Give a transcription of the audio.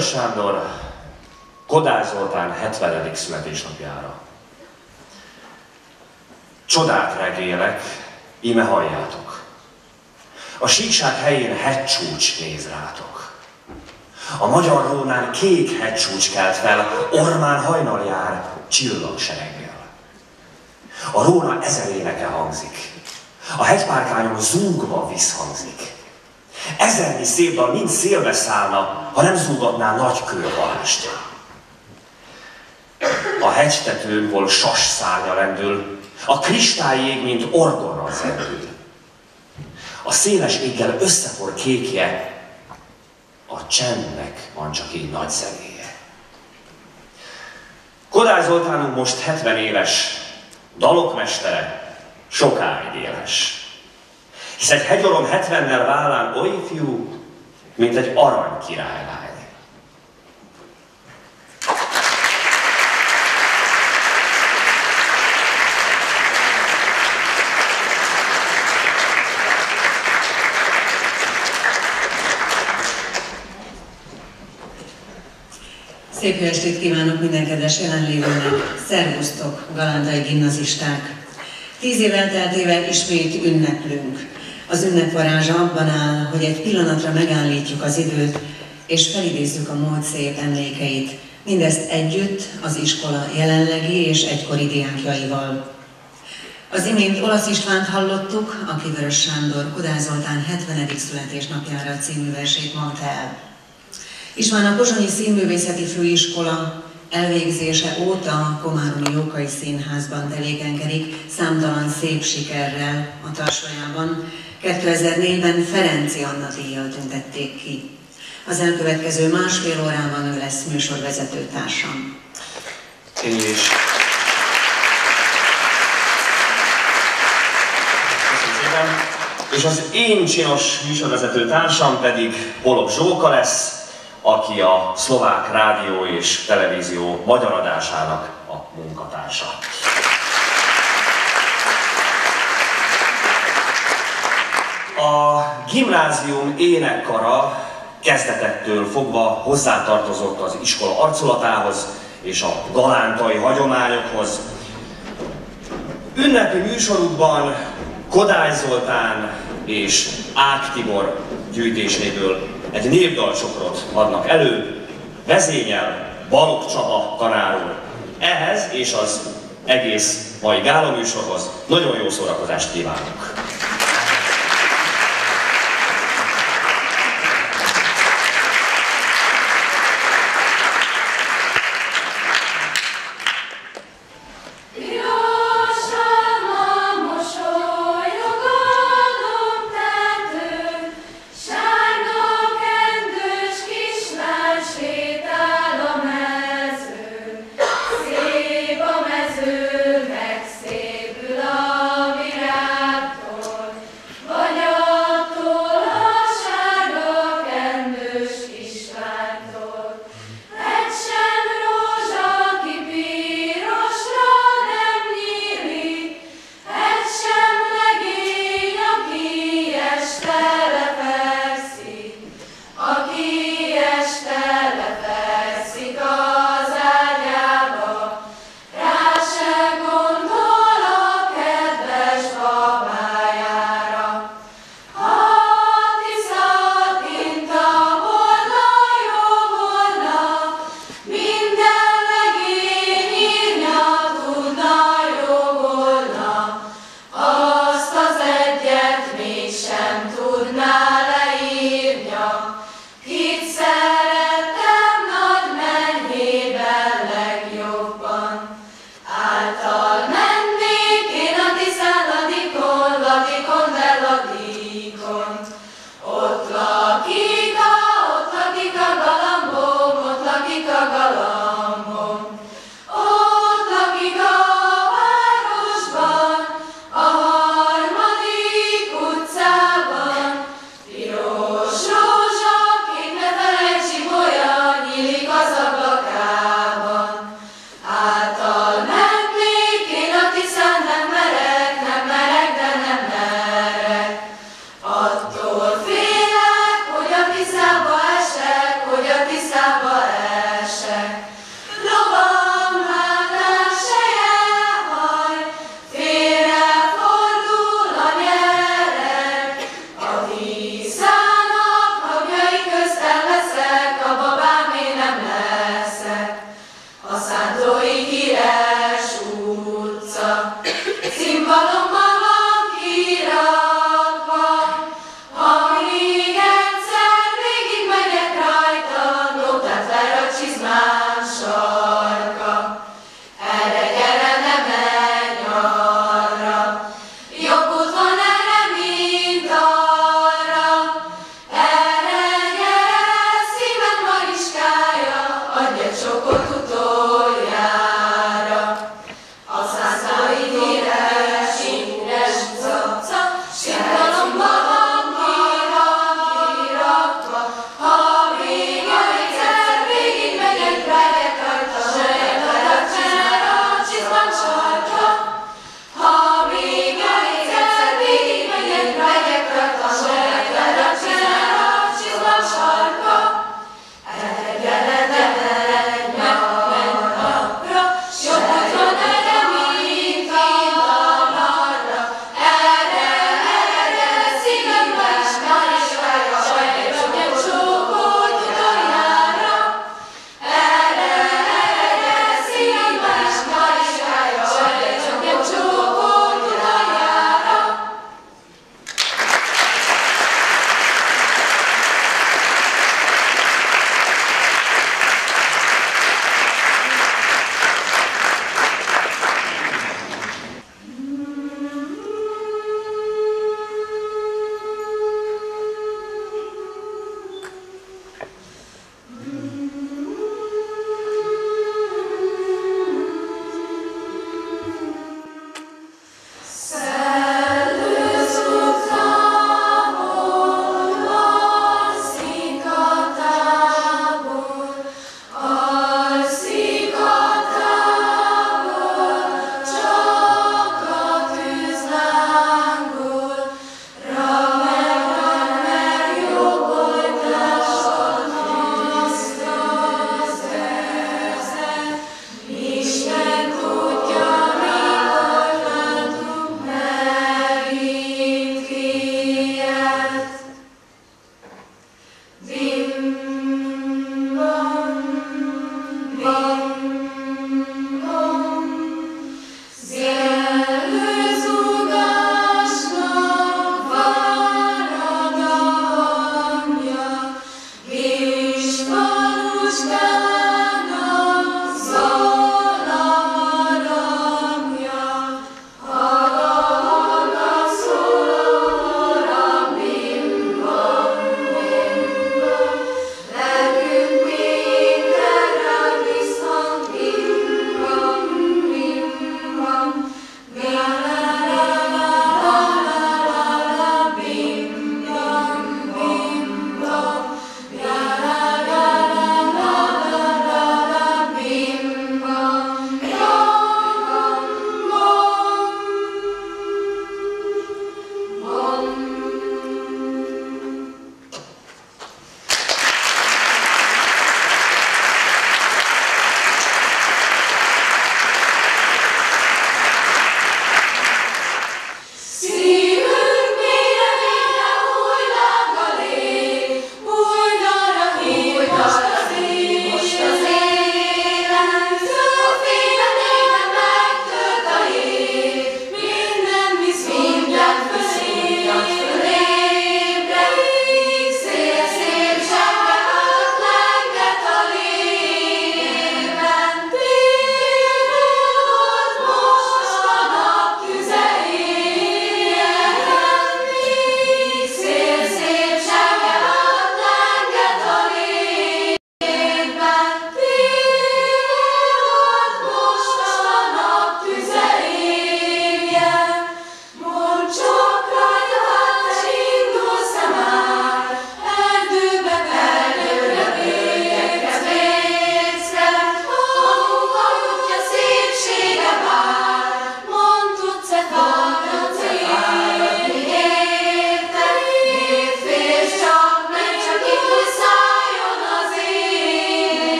Vörös Sándor Kodály Zoltán 70. születésnapjára. Csodát regélek, íme halljátok. A síkság helyén hegycsúcs néz rátok. A magyar rónán kék hegycsúcs kelt fel, ormán hajnal jár csillagsereggel. A róna ezer éneke hangzik, a hegypárkányon zúgva visszhangzik. Ezernyi szép dal mind szélbe szállna, ha nem zúgatná nagy kőhalást. A hegytetőn, hol sas szárnya lendül, a kristályég, mint orgonra zendül. A széles éggel összefor kékje, a csendnek van csak így nagy zenéje. Kodály Zoltánunk most 70 éves, dalokmestere, sokáig éles. Hisz egy hegyorom 70-nel vállán oly fiú, mint egy arany királylány. Szép jó estét kívánok minden kedves jelenlévőnek! Szervusztok, galandai gimnazisták! Tíz év elteltével ismét ünneplünk. Az ünnep abban áll, hogy egy pillanatra megállítjuk az időt, és felidézzük a múlt szép emlékeit. Mindezt együtt az iskola jelenlegi és egykori diákjaival. Az imént Olasz Istvánt hallottuk, aki Vörös Sándor Kodály Zoltán 70. születésnapjára című versét mondta el. István a Pozsonyi Színművészeti Főiskola elvégzése óta a Komáromi Jókai Színházban tevékenykedik, számtalan szép sikerrel a tarsajában. 2004-ben Ferenci Anna díjjal tüntették ki. Az elkövetkező másfél órában ő lesz műsorvezető társam. Én is. És az én csinos műsorvezető társam pedig Bolog Zsóka lesz, aki a szlovák rádió és televízió magyar adásának a munkatársa. A gimnázium énekkara kezdetettől fogva hozzátartozott az iskola arculatához és a galántai hagyományokhoz. Ünnepi műsorukban Kodály Zoltán és Ák Tibor gyűjtéséből egy névdalcsokrot adnak elő, vezényel Balog Csaba tanár úr. Ehhez és az egész mai gálaműsorhoz nagyon jó szórakozást kívánok!